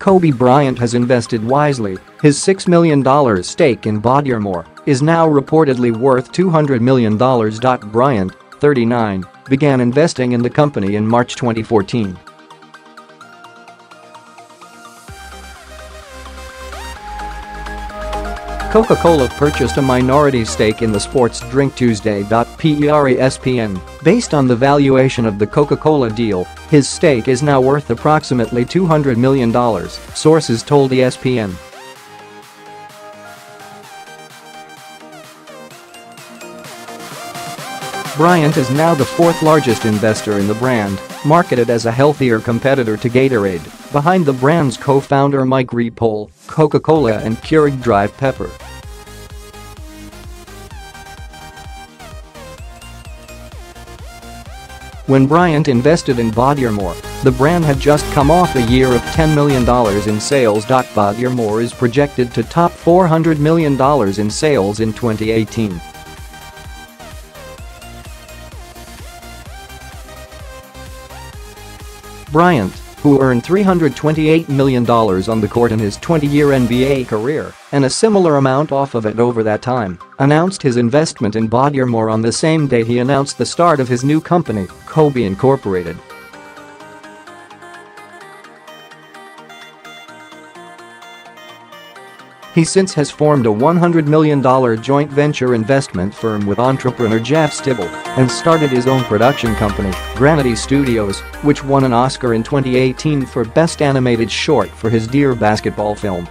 Kobe Bryant has invested wisely, his $6 million stake in Bodyarmor is now reportedly worth $200 million. Bryant, 39, began investing in the company in March 2014. Coca-Cola purchased a minority stake in the sports drink Tuesday. ESPN. Based on the valuation of the Coca-Cola deal, his stake is now worth approximately $200 million, sources told ESPN. Bryant is now the fourth largest investor in the brand, marketed as a healthier competitor to Gatorade, behind the brand's co-founder Mike Repole, Coca-Cola and Keurig Dry Pepper. When Bryant invested in Bodyarmor, the brand had just come off a year of $10 million in sales. Bodyarmor is projected to top $400 million in sales in 2018. Bryant, who earned $328 million on the court in his 20-year NBA career and a similar amount off of it over that time, announced his investment in Bodyarmor on the same day he announced the start of his new company, Kobe Incorporated. He since has formed a $100 million joint venture investment firm with entrepreneur Jeff Stibel and started his own production company, Granity Studios, which won an Oscar in 2018 for Best Animated Short for his Dear Basketball film.